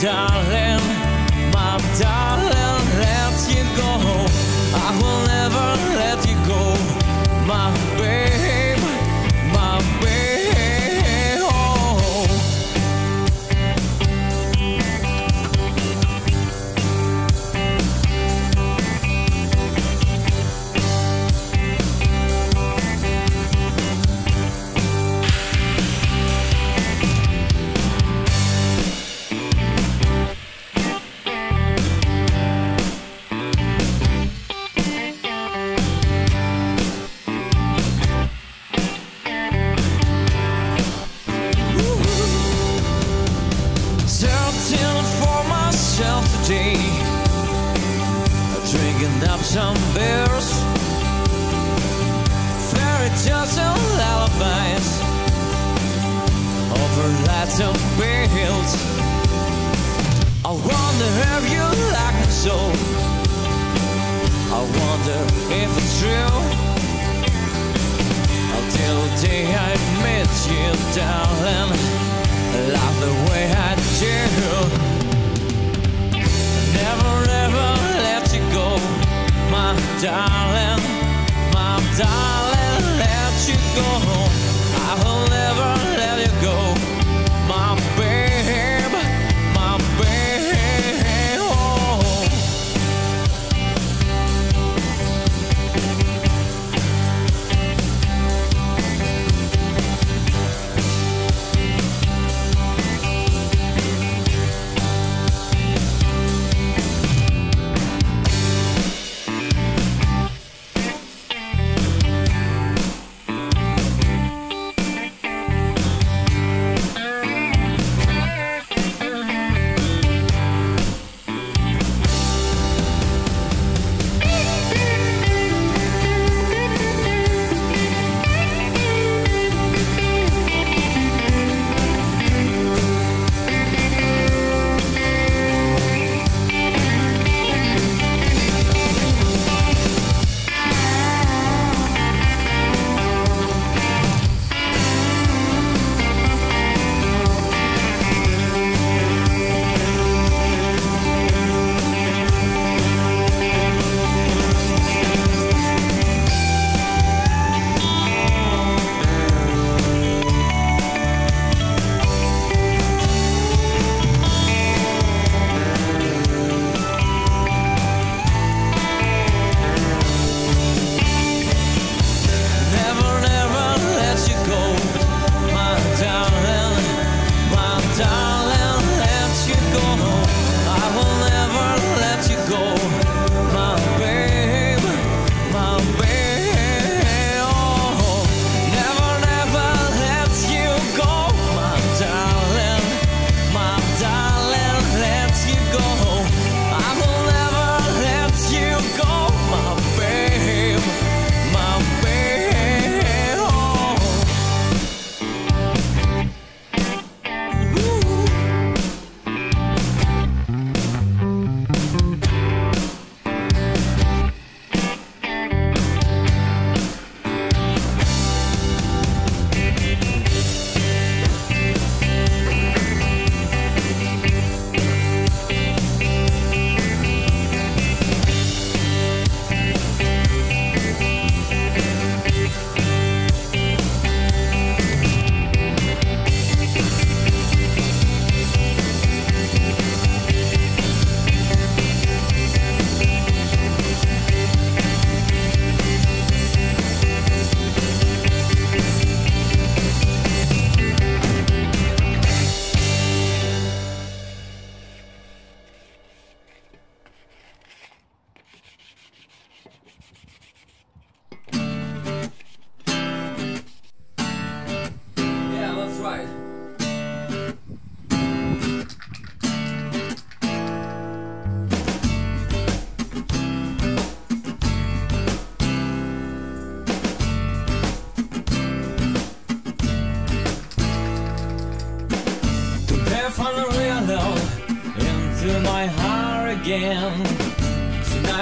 darling, Lots of bills I wonder if you like me so? I wonder if it's true. Until the day I met you, darling. Love the way I do Never ever let you go My darling, my darling. Let you go I will never let you go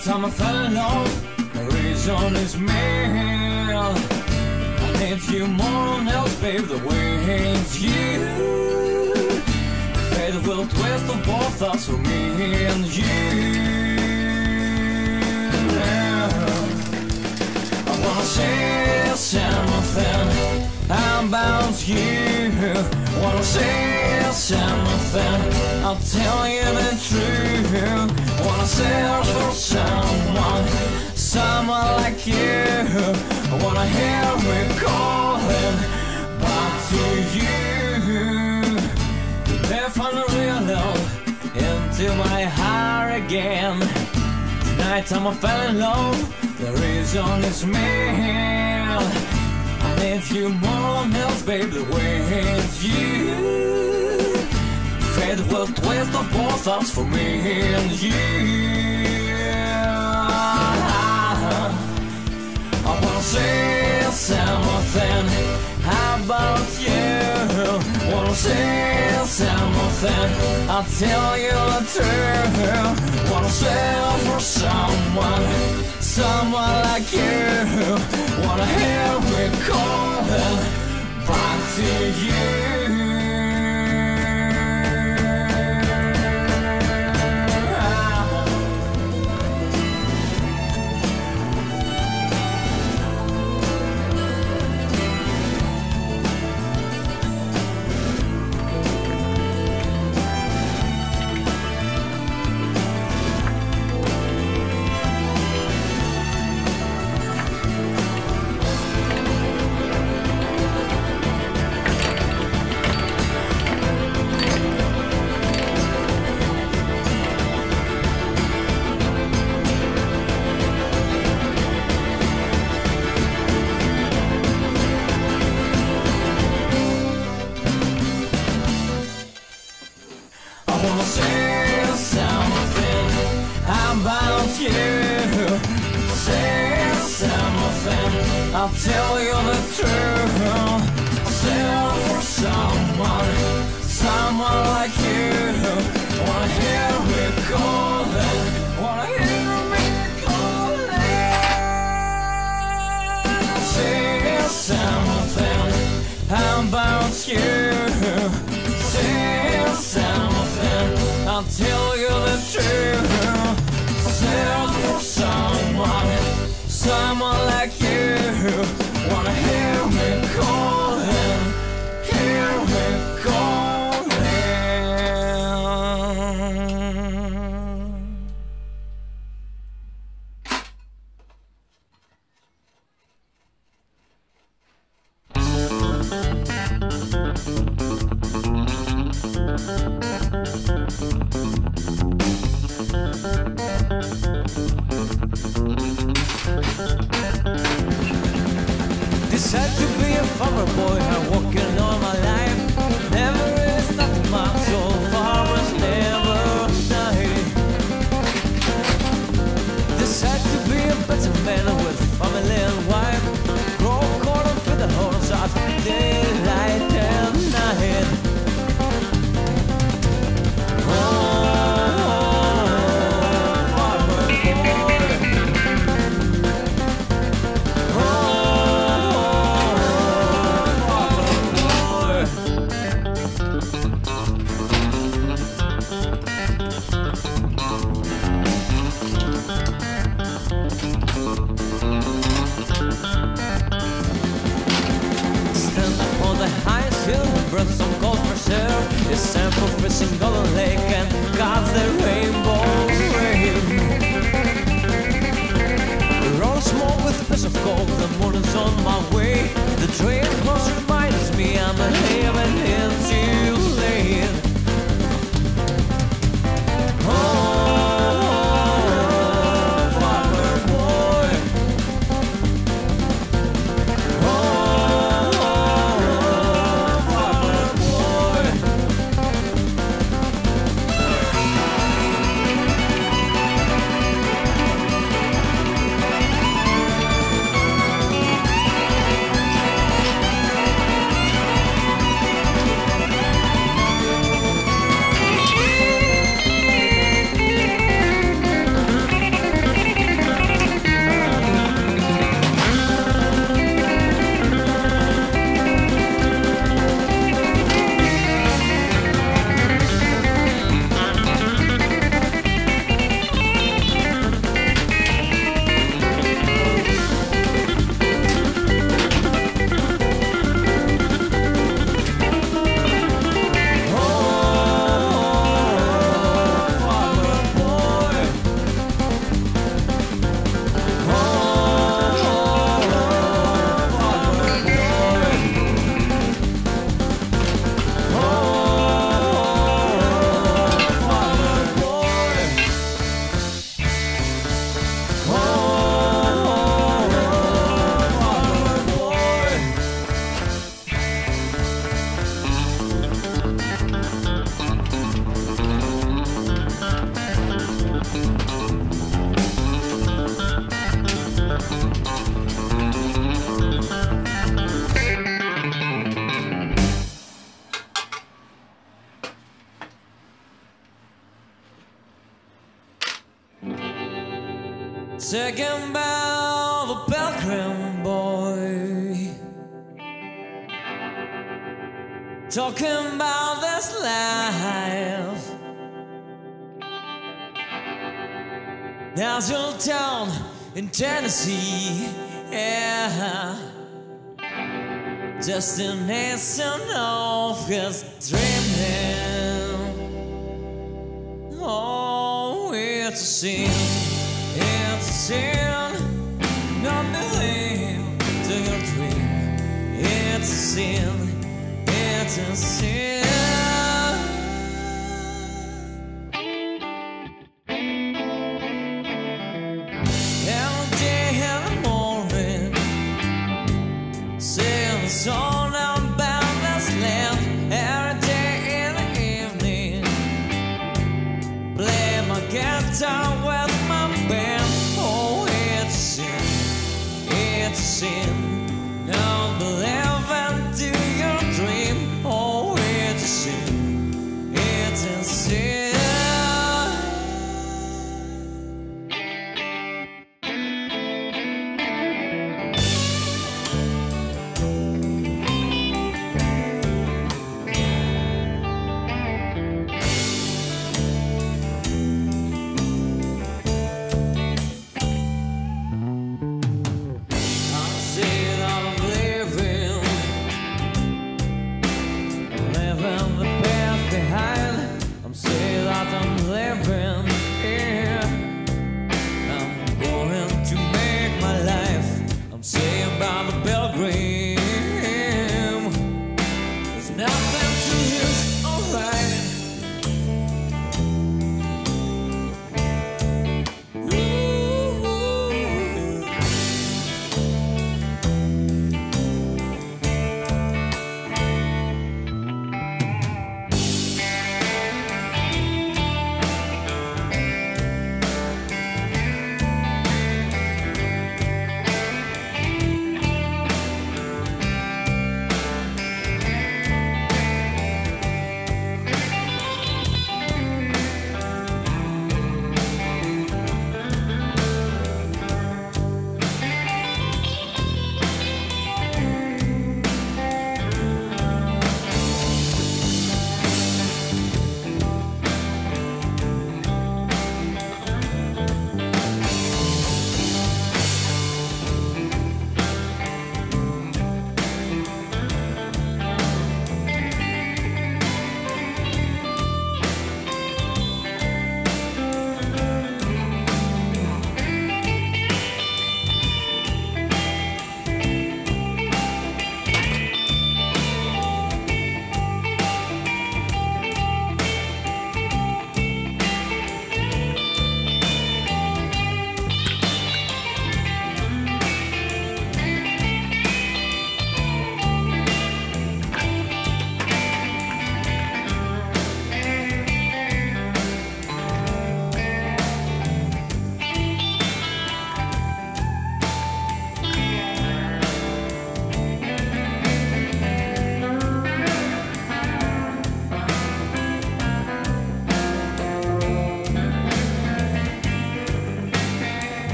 Tonight time I fell in love. The reason is me. I need you more than else, babe. The way it's you. Fate will twist the both us for me and you. I wanna say something about you. Wanna say something? I'll tell you the truth. Wanna someone, someone like you. I wanna hear me calling back to you. They find a real love into my heart again. Tonight time I'm fell in love. The reason is me. I need you more than else, babe. The way it's you. Fate will twist the both us for me and you. I wanna say something about you. Wanna say something. I'll tell you the truth. Wanna say for someone, someone like you. Wanna hear me calling back to you. Something, I'll tell you the truth. Sell for someone, someone like you. Wanna hear me calling, wanna hear me calling. Say something about you. Say something, I'll tell you the truth. Sell for someone, someone like air. It's time for fishing Golden Lake and God's the rainbow rain. Roll smoke with a piece of coke, the morning's on my way. The train cross reminds me I'm a heaven into Talking about this life. Your town in Tennessee. Yeah. Destination of his dreaming. Oh, it's a sin. It's a sin, not believe to your dream. It's a sin, it's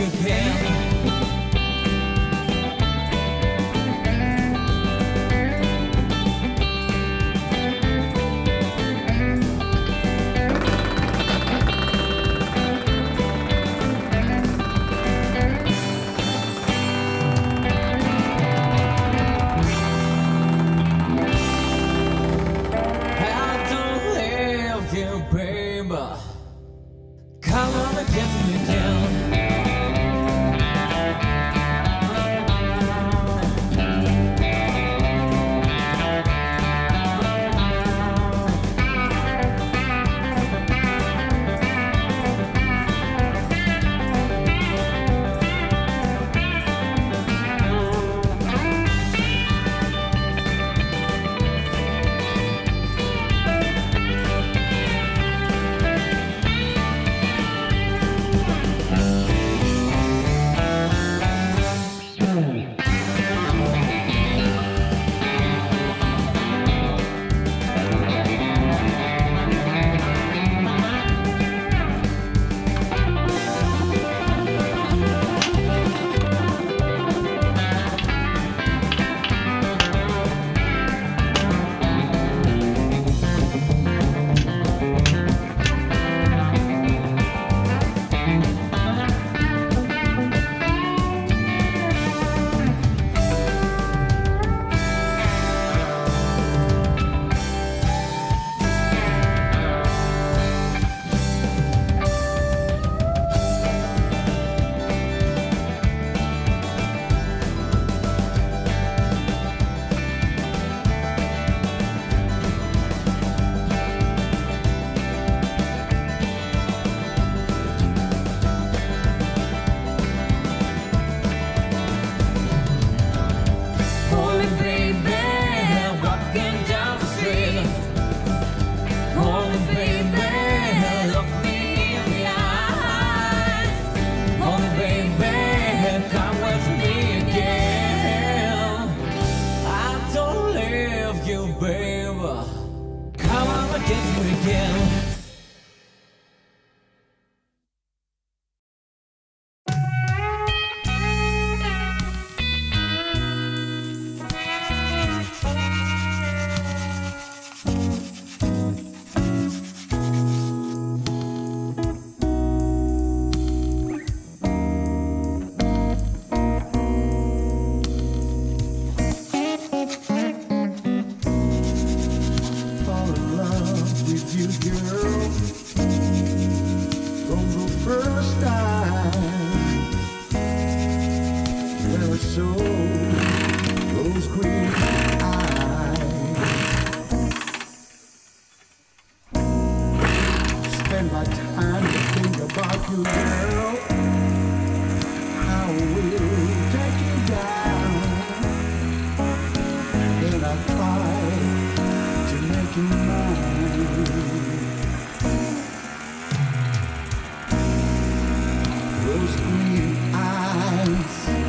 you can. Yes.